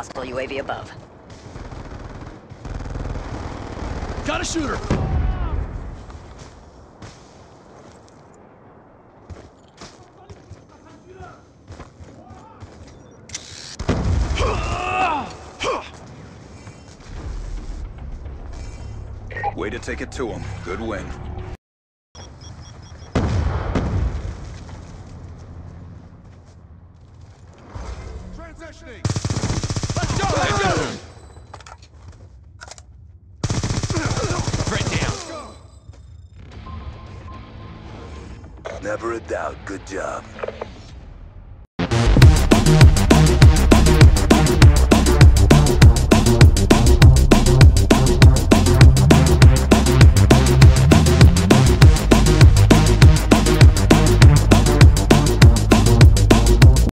Hostile UAV above. Got a shooter! Way to take it to him. Good win. Transitioning. Never a doubt. Good job.